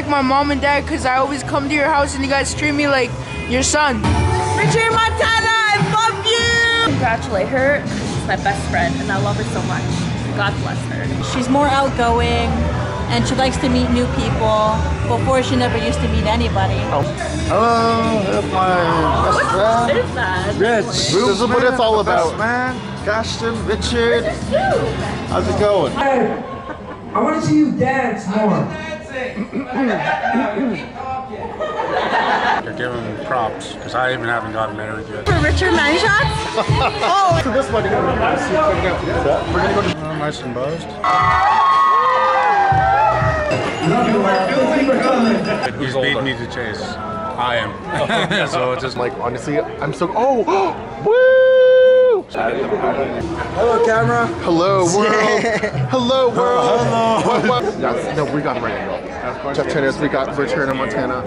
like my mom and dad because I always come to your house and you guys treat me like your son. Richard Montana, I love you! Congratulate her. She's my best friend and I love her so much. God bless her. She's more outgoing and she likes to meet new people. Before, she never used to meet anybody. Hello, that's my best friend. Is that? Rich. This is what it's all about. Man, Gaston, Richard. How's it going? Hey, I want to see you dance more. You're giving props because I even haven't gotten married yet. For Richard Nine Shots? Oh, this one. We're gonna go to Oh, nice and buzzed. He's beat me to chase. I am. so it's just like honestly, I'm so. Oh, woo! Hello, camera. Hello world. Hello world. Hello. What, what? Yes, no, we got him right now. Jeff Tennis, we got Richard and Montana.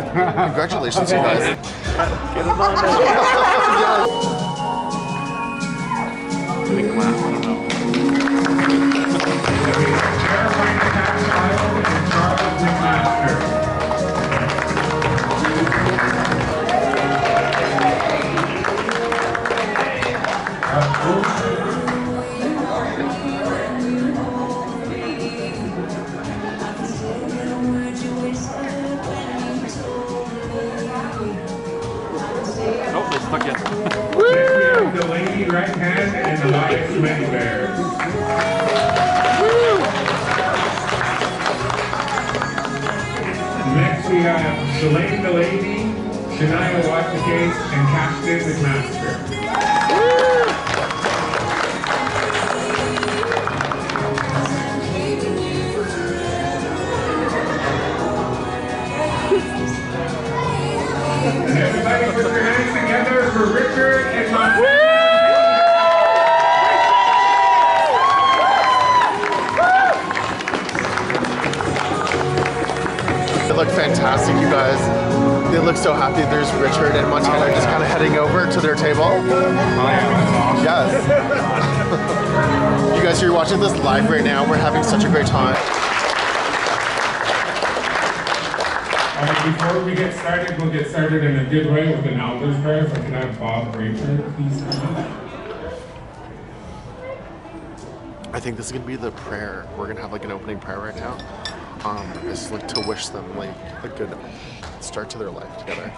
Congratulations, you guys. Right hand and Elias Many Bear. Next we have Shalane the Lady, Shania Watchacase, and Captain McMaster. And everybody put your hands together for Richard and Montana. Look fantastic, you guys. They look so happy. There's Richard and Montana just kind of heading over to their table. Oh yeah, awesome. Yes. you guys, you're watching this live right now. We're having such a great time. Right, before we get started, we'll get started in a good way with an Elder's Prayer. I can have Bob Raper, please. come up. I think this is gonna be the prayer. We're gonna have like an opening prayer right now. Um, it's like to wish them like a good start to their life together.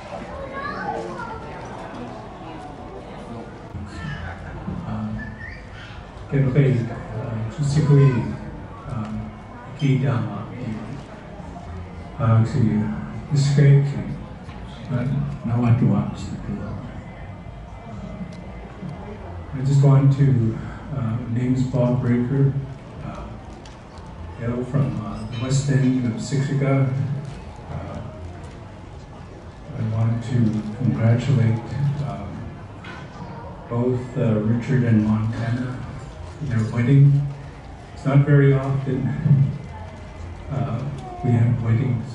I just want to uh, name's Bob Breaker, uh, hail from uh, the west end of Siksika. Uh, I want to congratulate um, both uh, Richard and Montana their wedding. It's not very often uh, we have weddings.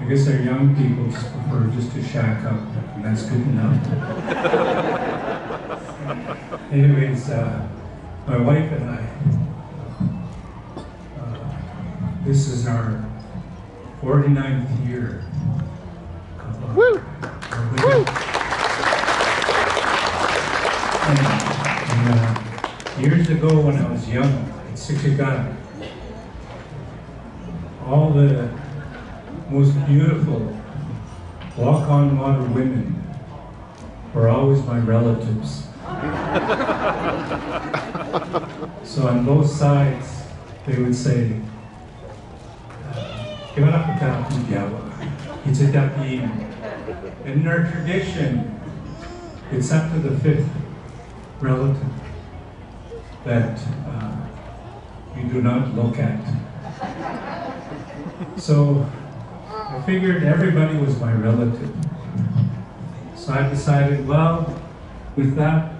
I guess our young people just prefer just to shack up, and that's good enough. Anyways, uh, my wife and I, this is our 49th year. of our- Woo! our wedding. And, uh, years ago when I was young, in Siksika, all the most beautiful walk-on water women were always my relatives. so on both sides, they would say, It's a dating. In our tradition, it's up to the fifth relative that uh, we do not look at. So I figured everybody was my relative. So I decided, well, with that,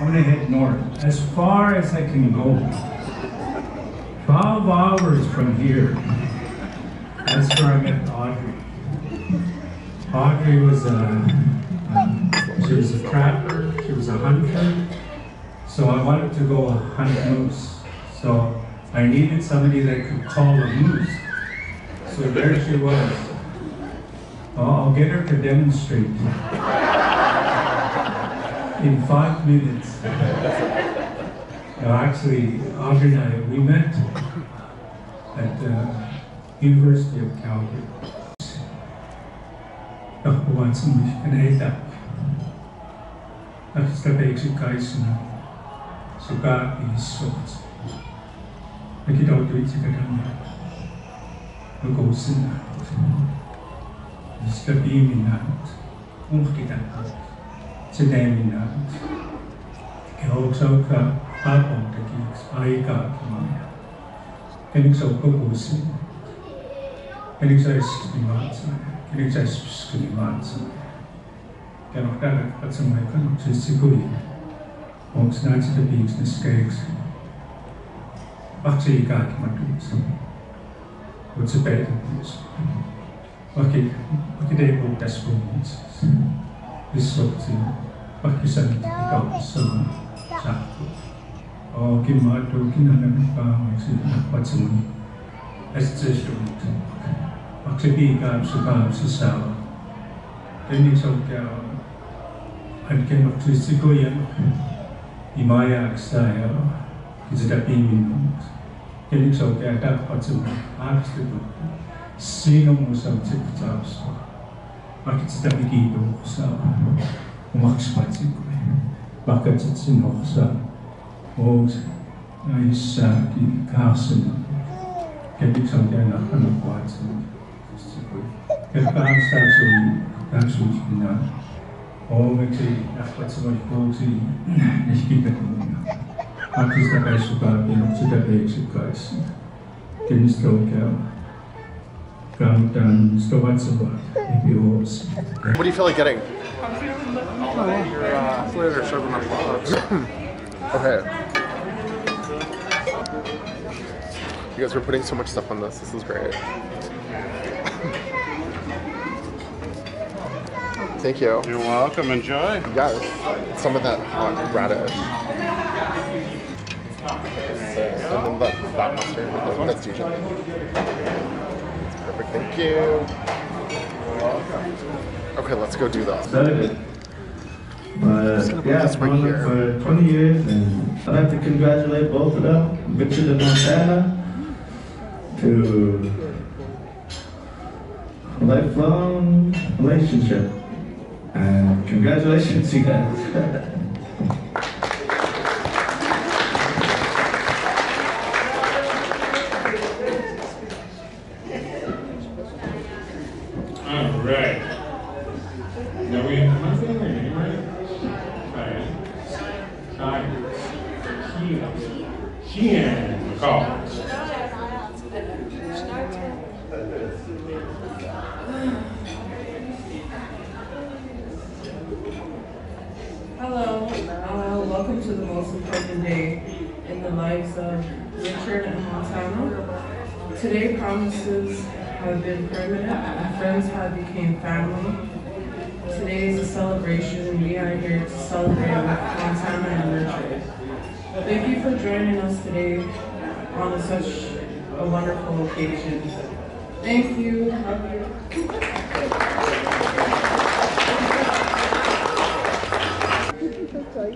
I'm gonna head north as far as I can go. 12 hours from here. That's where I met Audrey. Audrey was a, um, she was a trapper, she was a hunter. So I wanted to go hunt moose. So I needed somebody that could call a moose. So there she was. I'll, I'll get her to demonstrate. In five minutes. Now, actually, Audrey and I, we met at the University of Calgary. Nach Boazumich, in Ailak. Nach Stabate Kaisuna, sogar in Sot. Nach Kidodoitse Kadanga. Nach Gosina. Nach Stabiminat. Umkitanat. Zedaminat. Das ist der Gigs, Aika, ich Kenig Sauka Gosina. Genügseist niemals sein. Genügseist niemals sein. Demokrata patsamaika nuksesikuri. Moks natsita beings niskaiks. Bakse ikaki matuis. Utsi peitumis. Vaki, vaki deipu kasvumis. Vissoksin. Vaki sanit ikaussaan. Sahtu. Oki maatu kinanamikaa maksi patsamani. Esitse shuutu. 或者啲間暑假唔識手，等你手腳，很見物質是個人，以瑪雅曬啊，佢就得變面，等你手腳得發展，阿識得，先我冇手識找手，或者得啲幾多手，我冇識發展，或者只先學手，我係曬啲卡先，等你手腳得很發展。Dapat sa mga ko si nakikita ko muna Artis na kayo suka, pinok sa tabi sa guys. Kinisto kaya kamutan sa WhatsApp, ipihos. What do you feel like getting? Your uh, flavor serving up products. okay. You guys were putting so much stuff on this. This is great. Thank you. You're welcome. Enjoy. Yes. Some of that hot radish. And then that, that mustard. That's usually. Perfect. Thank you. Okay, let's go do that. started. But gonna yeah, this I've right known here. for 20 years, and I'd like to congratulate both of them, Richard and Montana, to a lifelong relationship. And congratulations, you guys. All right. Now we, am I saying your name right? Cheyenne. Cheyenne. Sheehan. Sheehan McCall. Hello, uh, welcome to the most important day in the lives of Richard and Montana. Today promises have been permanent and friends have become family. Today is a celebration and we are here to celebrate with Montana and Richard. Thank you for joining us today on such a wonderful occasion. Thank you. My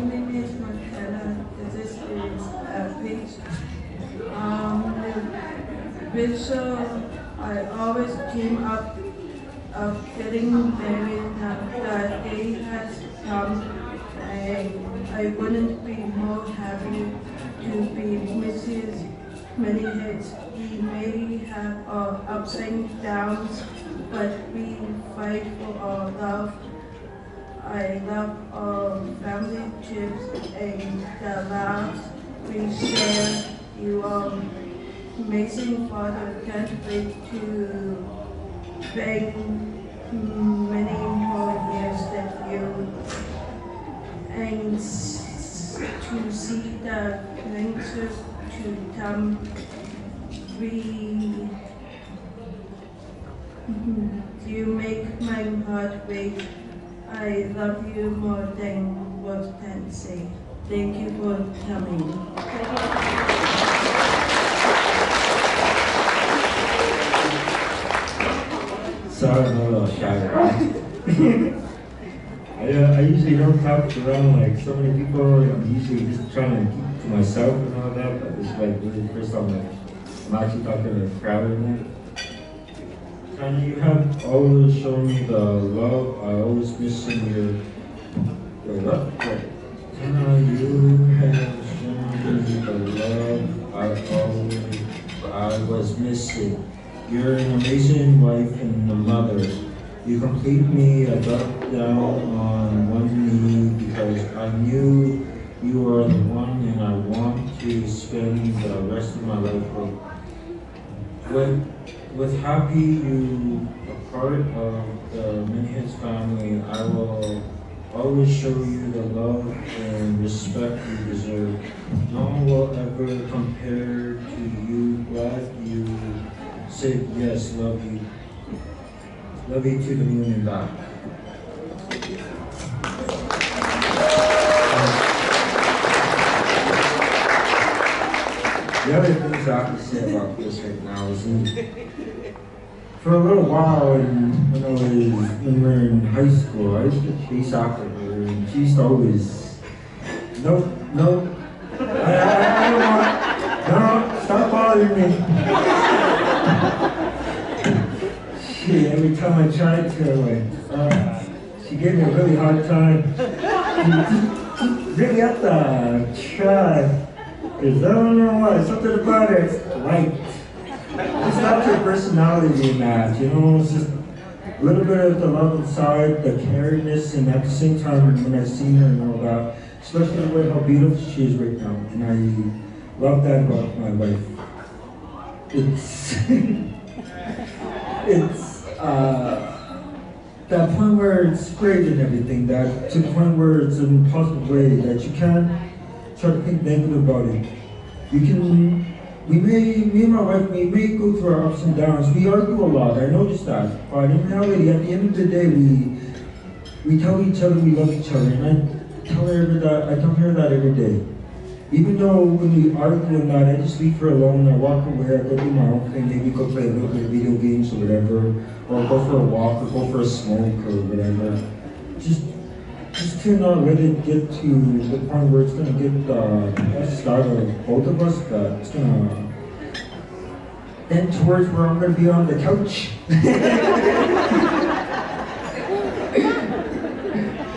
name is Montana. This is uh, Peach. Um, so I always dream up of getting married now that day has come. I, I wouldn't be more happy to be Mrs. many hits. We may have our ups and downs, but we fight for our love. I love our family trips and the laughs we share. You are amazing father. Can't wait to spend many more years with you and to see the things to come. We you make my heart beat. I love you more than words can say. Thank you for coming. Sorry, I'm a little shy. I, uh, I usually don't talk around like so many people. I'm usually just trying to keep to myself and all that. But is like really first time like, I'm actually talking to a crowd that. And you have always shown me the love. I always miss your your love. And you have shown me the love I always I was missing. You're an amazing wife and a mother. You complete me. I got down on one knee because I knew you are the one and I want to spend the rest of my life with. With, with Happy, you a part of the Manyheads family, I will always show you the love and respect you deserve. No one will ever compare to you. Glad you said yes, love you. Love you to the moon and back. The other things I have to say about this right now is in, for a little while when, when I was when we were in high school, I used to after her and she used to always nope, nope. I, I, I don't want no, stop bothering me. She, every time I tried to, uh, she gave me a really hard time. Really have to try. Because I don't know why, something about it, it's right. It's not your personality in you know, it's just a little bit of the love inside, the caringness, and at the same time, when I see her and all that, especially the way how beautiful she is right now, and I love that about my wife. It's, it's, uh, that point where it's great and everything, that to the point where it's an impossible way that you can't try to think negative about it. You can, we may, me and my wife, we may go through our ups and downs. We argue a lot, I noticed that. But in reality, at the end of the day, we, we tell each other we love each other. And I tell her that, I tell her that every day. Even though when we argue and that, I just leave her alone, I walk away, I go do my own thing, maybe go play a little bit of video games or whatever, or go for a walk, or go for a smoke or whatever. Just just to not let it get to the point where it's gonna get best out of both of us, that it's gonna end towards where I'm gonna be on the couch.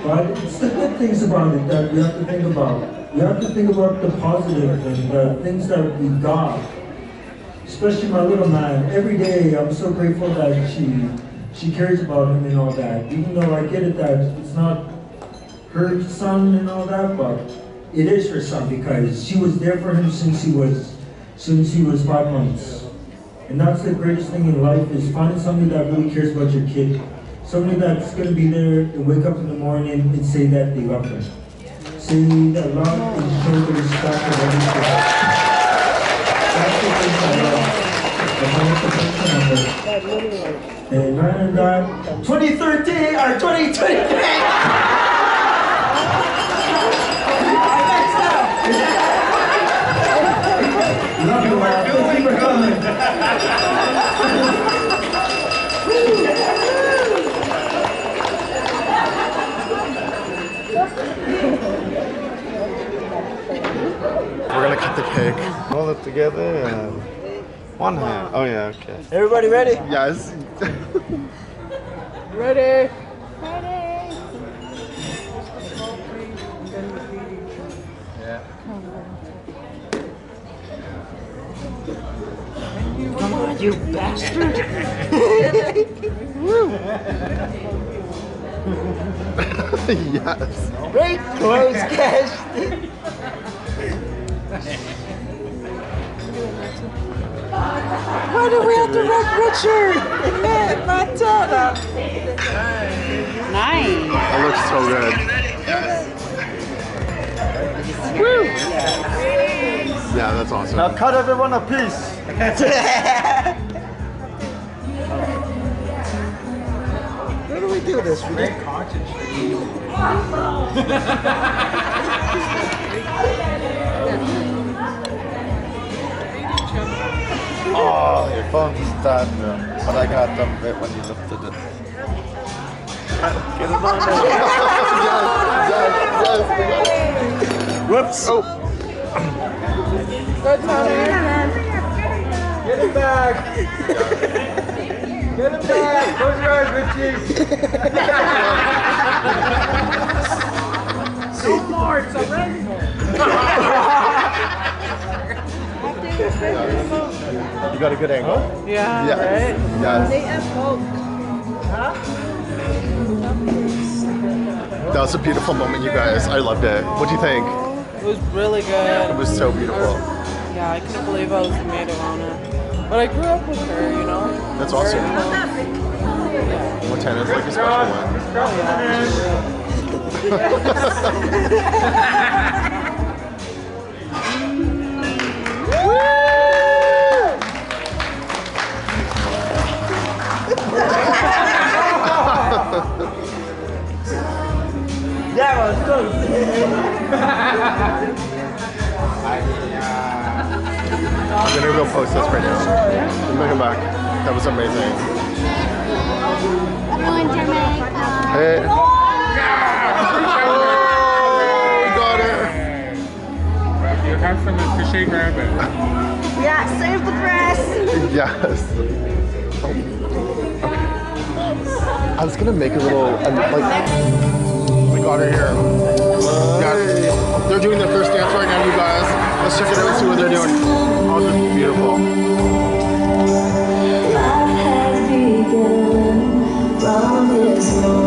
but it's the good things about it that we have to think about. We have to think about the positive and the things that we got. Especially my little man. Every day I'm so grateful that she she cares about him and all that. Even though I get it that it's not her son and all that, but it is her son because she was there for him since he was since he was five months. And that's the greatest thing in life is finding somebody that really cares about your kid. Somebody that's gonna be there and wake up in the morning and say that they love them. And show the respect. That's the thing I love. Of it. And rather than that, 2013 or 2023! Love you. Thank you for coming. Together and one hand. Oh yeah, okay. Everybody ready? Yes. Ready? Ready. Yeah. Come on, you bastard. yes. Great close cash. Why do we have to wreck Richard? Man, Montana. Uh, nice. That looks so good. Woo. Yeah, that's awesome. Now cut everyone a piece. Where do we do this? We just Oh, your phone's done, but I got them right when you lifted it. Get it on there. Whoops. Oh. Good time. Get it back. Get it back. Close your eyes, Richie. no more. It's You got a good angle. Yeah, Yes. right? Yes. They have hope. That was a beautiful moment, you guys. I loved it. What do you think? It was really good. It was so beautiful. Yeah, I couldn't believe I was the maid of honor. But I grew up with her, you know? That's awesome. Very close. Montana's like a special one. That was I'm gonna go post this right now. I'm gonna come back. That was amazing. Everyone, Jamaica. Hey. Oh, got her. You have some fishy grab it. Yeah, save the press. Yes. Oh. Okay. I was gonna make a little, like, we got her here. Yeah, they're doing their first dance right now, you guys. Let's check it out and see what they're doing. Oh, this is beautiful. From this moment,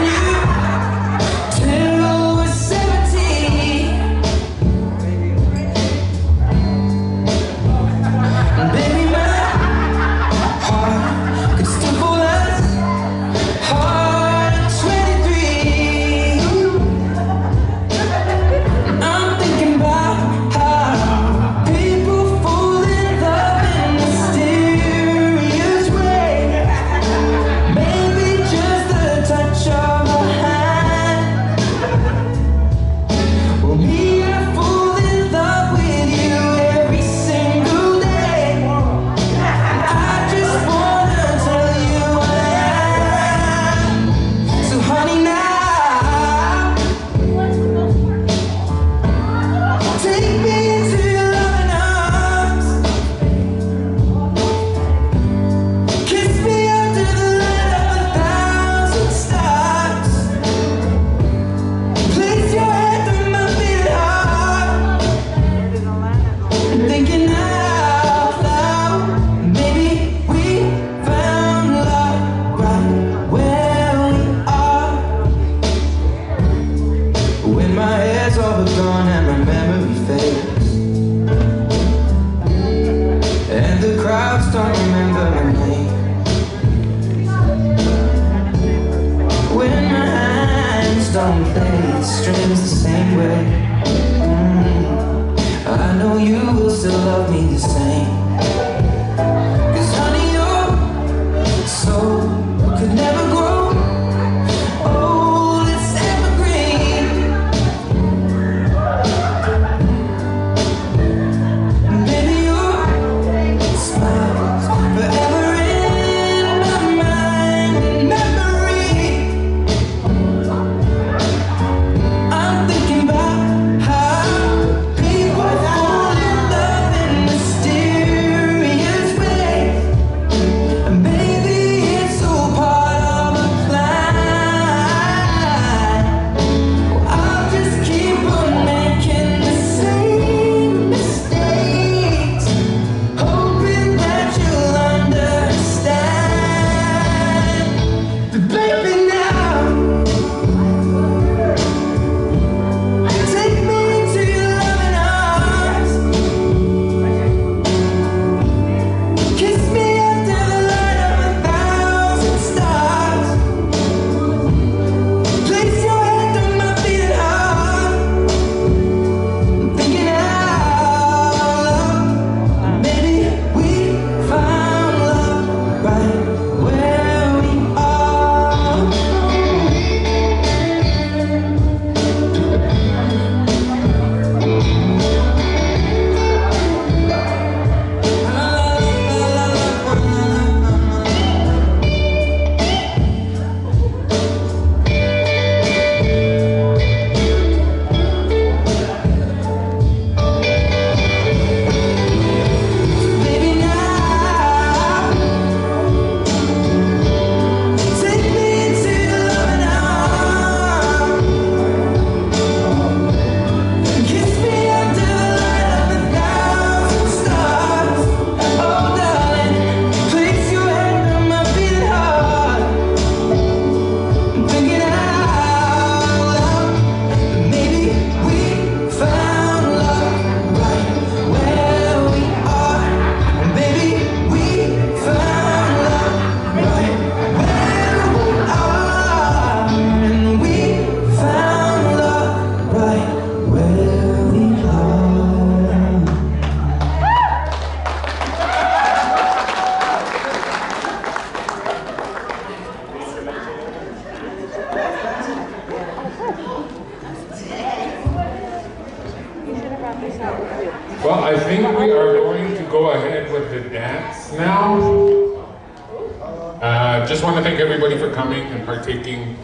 Uh, just want to thank everybody for coming and partaking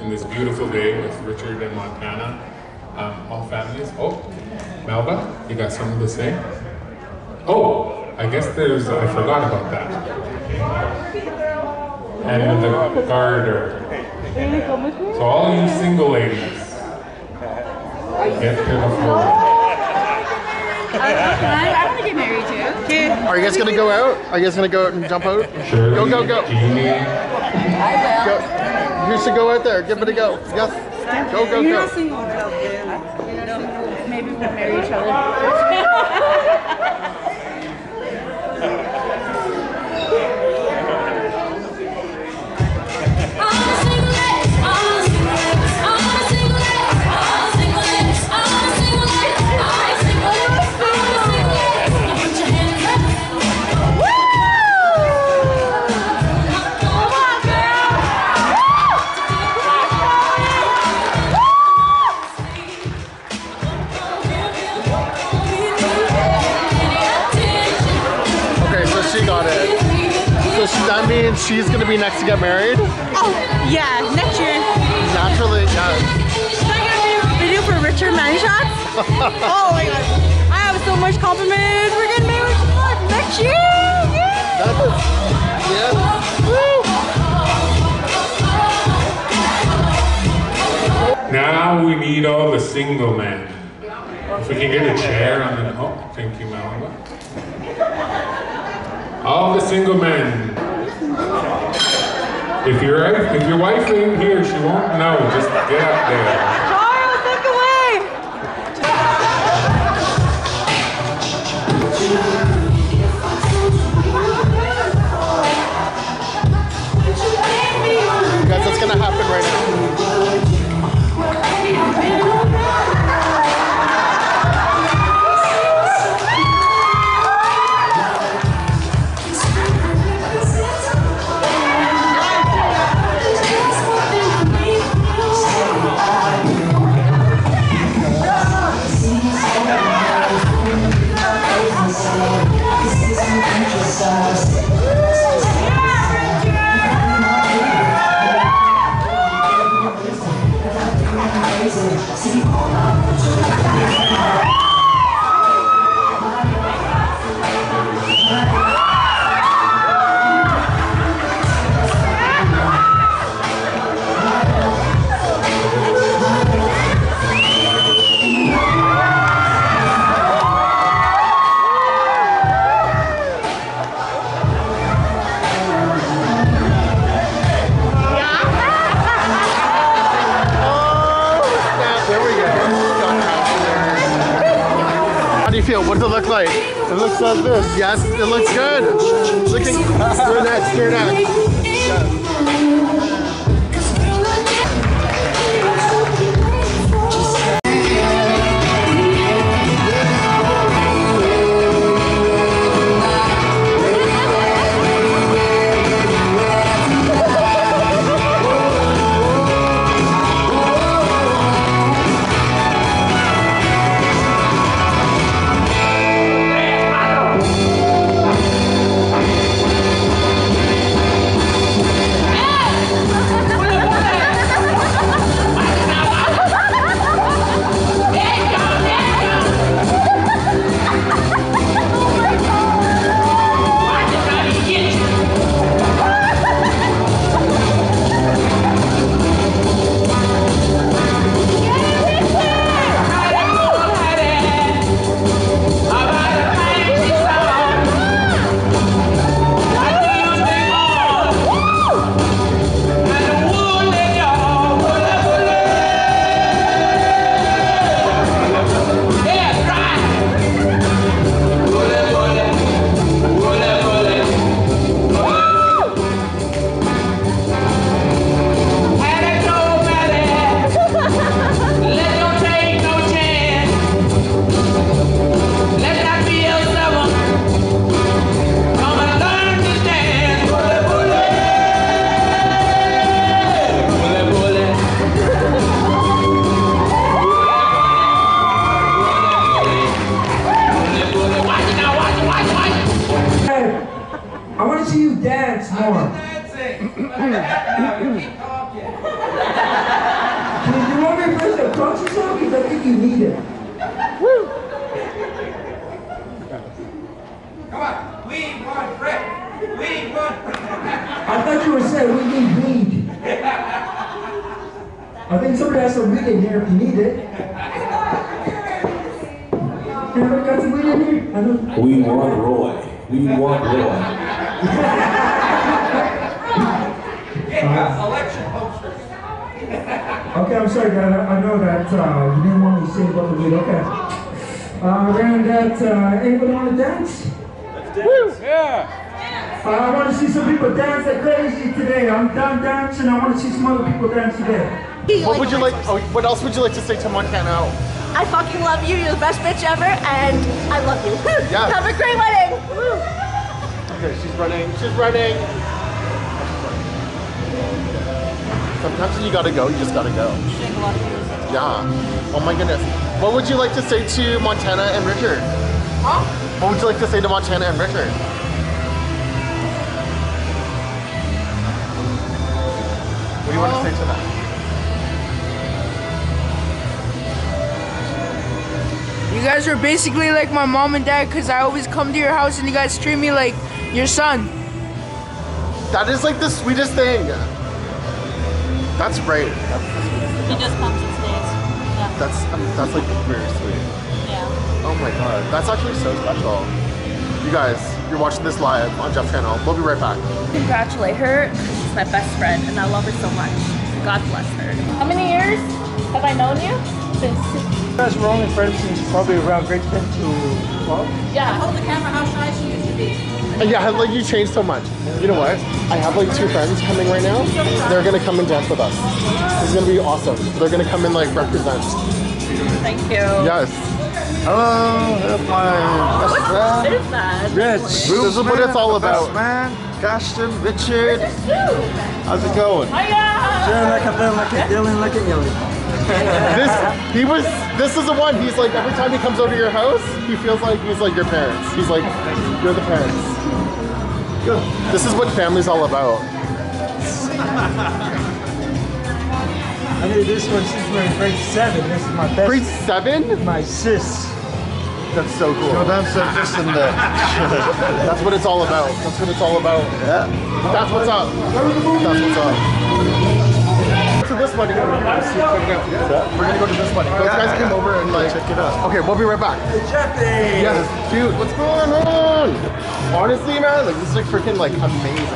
in this beautiful day with Richard and Montana. Um, all families. Oh, Melba, you got something to say? Oh, I guess there's, I forgot about that. And the garter. So all you single ladies, get to the floor. I want to get married too. Are you guys gonna go out? Are you guys gonna go out and jump out? Shirley, Go, go, go. Jeannie, I Go. You should go out there. Give it a go. Yes. Go, go, go. You're go. not single. Maybe we'll marry each other. So she, that means she's gonna be next to get married? Oh, yeah, next year. Naturally, yeah. Should I get a video- video for Richard Man Shots? oh my god. I have so much compliments. We're getting married next year. Yeah. Now we need all the single men. If we can get a chair on the, oh, thank you, Melba. All the single men. If your if your wife ain't here, she won't know. Just get up there. I think somebody has some weed in here if you need it. Anybody got some weed in here? I know. We want Roy. We want Roy. election posters. Okay, I'm sorry, guys. I I know that uh, you didn't want me to say about the weed. Okay. Uh, around that, uh, anybody want to dance? Woo! Yeah. Uh, I want to see some people dance like crazy today. I'm done dancing. I want to see some other people dance today. What would you like? Oh, what else would you like to say to Montana? I fucking love you. You're the best bitch ever, and I love you. Yeah. Have a great wedding. Okay, she's running. She's running. Sometimes you gotta go. You just gotta go. Yeah. Oh my goodness. What would you like to say to Montana and Richard? Huh? What would you like to say to Montana and Richard? What do you want to say to them? You guys are basically like my mom and dad because I always come to your house and you guys treat me like your son. That is like the sweetest thing. That's great. That's, He just comes and stays. Yeah. that's, I mean, that's like very sweet. Yeah. Oh my god, that's actually so special. You guys, you're watching this live on Jeff's channel. We'll be right back. Congratulate her. She's my best friend, and I love her so much. God bless her. How many years have I known you? Since. You guys were only friends since probably around grade 10 to 12. Yeah. Hold the camera how shy she used to be. And yeah, like you changed so much. You know what? I have like two friends coming right now. They're gonna come and dance with us. It's gonna be awesome. They're gonna come and like represent. Thank you. Yes. Hello, that's my best What friend. is that? Rich. This is what it's all about. Best man, Gaston, Richard. How's it going? Hiya! Sure, like a Bill, like a Dylan, like a Yelly. This he was this is the one. He's like every time he comes over to your house, he feels like he's like your parents. He's like you're the parents. This is what family's all about. I knew this one since we were in grade 7. This is my best. Grade seven? My sis. That's so cool. Your dad said this in there. That's what it's all about. That's what it's all about. Yeah. That's what's up. That's what's up. To this wedding, we're gonna see- check it out. We're gonna go to this wedding. Those guys came over and like Check it out. Okay, we'll be right back. Jeffy! Yes, dude, what's going on? Honestly, man, like this is like freaking like amazing.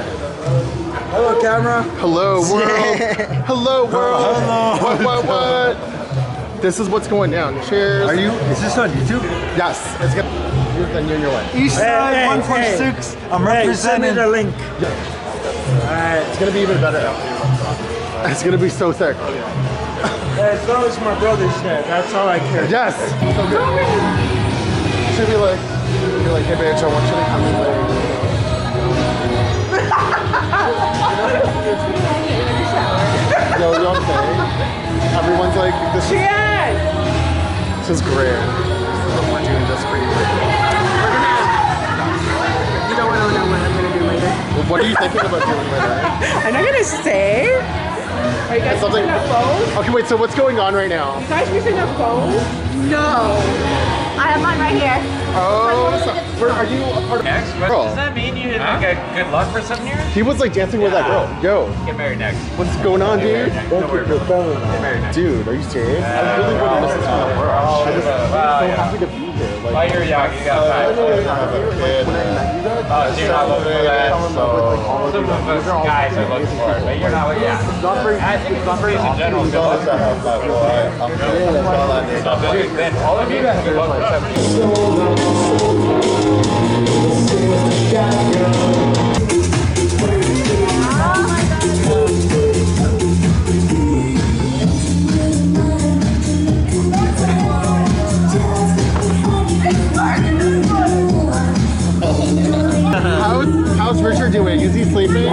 Hello, camera. Hello world. Hello world. Hello. What what what? This is what's going down. Cheers. Are you? Is this on YouTube? Yes. It's gonna. Then you're in your way. East side 146. I'm Hey, send me representing. the link. Alright. It's gonna be even better. It's gonna be so thick. As long as my brother's there, that's all I care. Yes. So good. Should be like, you're like, hey bitch, I want you to come in like. Yo, you know what I'm saying? Everyone's like, this is, this is great. We're doing this for you. You don't want to know what I'm gonna do later. What are you thinking about doing later? I'm not gonna say. Are you guys Something. using a phone? Okay, wait. So what's going on right now? You guys using a phone? No. I have mine right here. Oh, so, where are you a part of? Next, what Girl. does that mean? You had like a good luck for seven years? He was like dancing with that girl. Yo, Get married next. what's going on, dude? married next. Don't worry about it. Get married next. Dude, are you serious? I really want to listen to that. I just, I'm Wow, so yeah. happy to be here. Like, While you're young, you got time. I have a kid. Oh, so you're not looking for that, so some of us guys are looking for it, but you're not, looking. yeah. I think it's not very in general. good luck. So, dude, then all of you guys good luck for seven How's, Richard doing? Is he sleeping?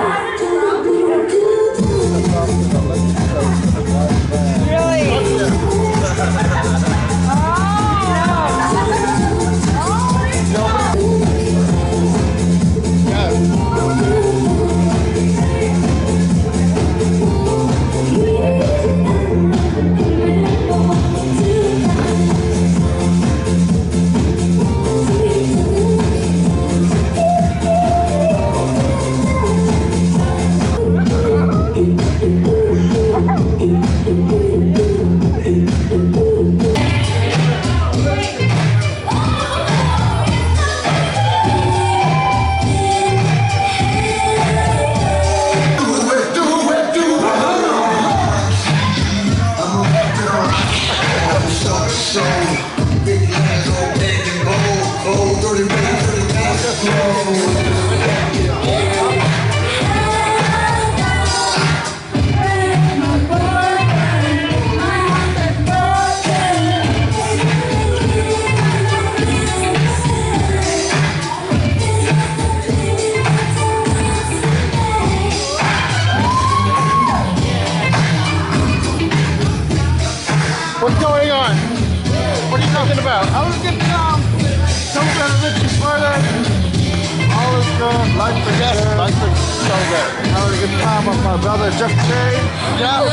Nice for yes, nice for so good. Having a good time with my brother Jeff Cherry. Go,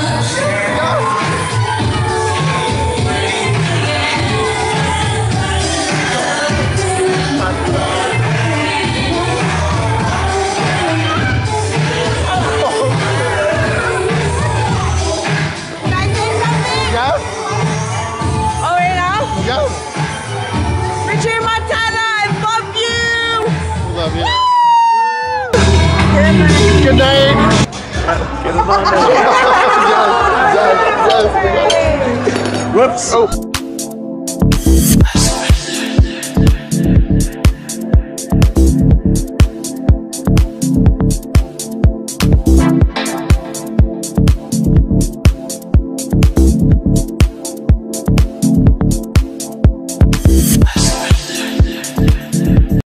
go. Good night. Whoops. Oh.